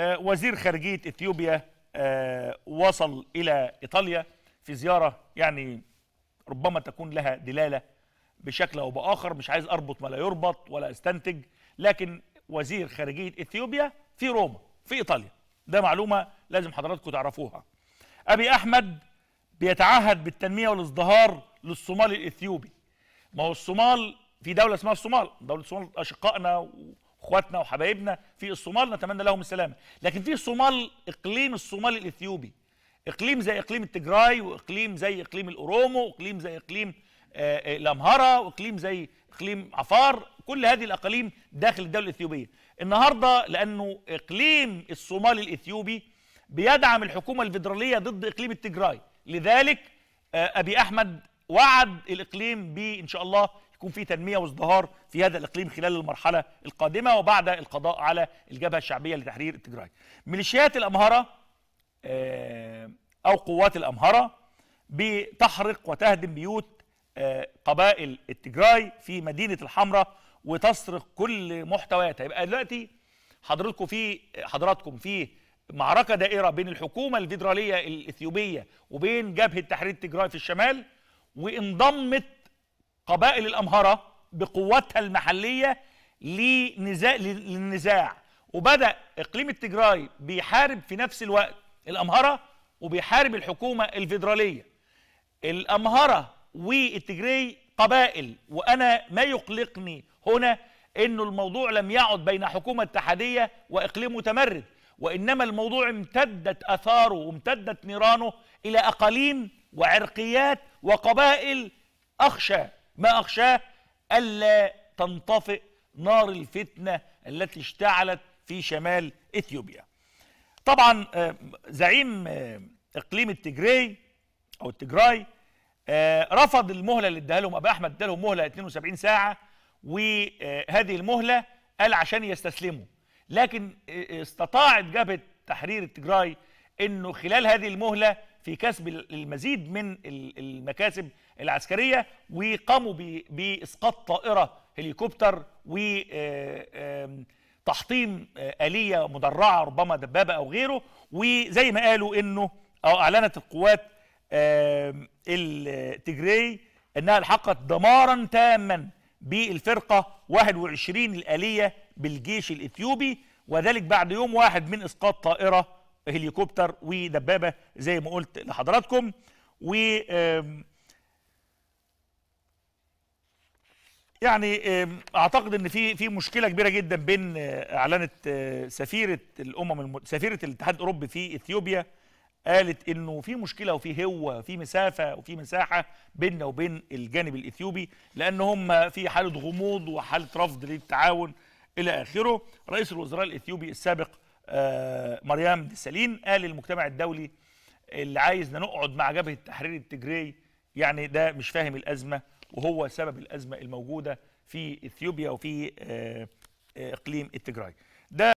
آه، وزير خارجية إثيوبيا آه، وصل إلى إيطاليا في زيارة يعني ربما تكون لها دلالة بشكل أو بآخر. مش عايز أربط ما لا يربط ولا أستنتج لكن وزير خارجية إثيوبيا في روما في إيطاليا. ده معلومة لازم حضراتكم تعرفوها. أبي أحمد بيتعهد بالتنمية والازدهار للصومال الإثيوبي. ما هو الصومال في دولة اسمها الصومال دولة الصومال أشقائنا واخواتنا وحبايبنا في الصومال نتمنى لهم السلامة. لكن في الصومال إقليم الصومال الإثيوبي. إقليم زي إقليم التجراي وإقليم زي إقليم الأورومو وإقليم زي إقليم آه، آه، الأمهرة وإقليم زي إقليم عفار. كل هذه الأقاليم داخل الدولة الإثيوبية. النهاردة لأنه إقليم الصومال الإثيوبي بيدعم الحكومة الفيدرالية ضد إقليم التجراي. لذلك آه، أبي أحمد وعد الإقليم بإن شاء الله يكون في تنمية وازدهار في هذا الإقليم خلال المرحلة القادمة وبعد القضاء على الجبهة الشعبية لتحرير التجراي ميليشيات الأمهرة آه، أو قوات الأمهرة بتحرق وتهدم بيوت آه، قبائل التجراي في مدينة الحمراء وتسرق كل محتوياتها. يبقى دلوقتي حضراتكم في حضراتكم في معركة دائرة بين الحكومة الفيدرالية الإثيوبية وبين جبهة تحرير التجراي في الشمال وانضمت قبائل الأمهرة بقواتها المحلية لنزاع للنزاع. وبدأ إقليم التجراي بيحارب في نفس الوقت الأمهرة وبيحارب الحكومة الفيدرالية. الأمهرة والتجري قبائل وأنا ما يقلقني هنا أنه الموضوع لم يعد بين حكومة اتحادية وإقليم متمرد وإنما الموضوع امتدت أثاره وامتدت نيرانه إلى أقاليم وعرقيات وقبائل أخشى. ما أخشاه ألا تنطفئ نار الفتنة التي اشتعلت في شمال إثيوبيا. طبعا آه، زعيم آه، إقليم التجري أو التجراي آه، رفض المهلة اللي اداها لهم أبي أحمد اداها مهلة 72 ساعة وهذه المهلة قال عشان يستسلموا. لكن استطاعت جبهة تحرير التجراي إنه خلال هذه المهلة في كسب المزيد من ال- المكاسب العسكرية وقاموا ب- بإسقاط طائرة هليكوبتر وتحطيم آلية مدرعة ربما دبابة أو غيره. وزي ما قالوا إنه أو أعلنت القوات التجري إنها حققت دمارا تاما بالفرقة 21 الآلية بالجيش الإثيوبي. وذلك بعد يوم واحد من إسقاط طائرة هليكوبتر ودبابة زي ما قلت لحضراتكم. و يعني أعتقد إن في في مشكلة كبيرة جدا بين آه، اعلنت آه، سفيرة الأمم الم... سفيرة الاتحاد الأوروبي في إثيوبيا قالت إنه في مشكلة وفي هو في مسافة وفي مساحة بيننا وبين الجانب الإثيوبي لأن هم في حالة غموض وحالة رفض للتعاون إلى آخره. رئيس الوزراء الإثيوبي السابق مريم دسالين قال للمجتمع الدولي اللي عايزنا نقعد مع جبهة تحرير التجري. يعني ده مش فاهم الأزمة وهو سبب الأزمة الموجودة في إثيوبيا وفي آه، آه، إقليم التجراي ده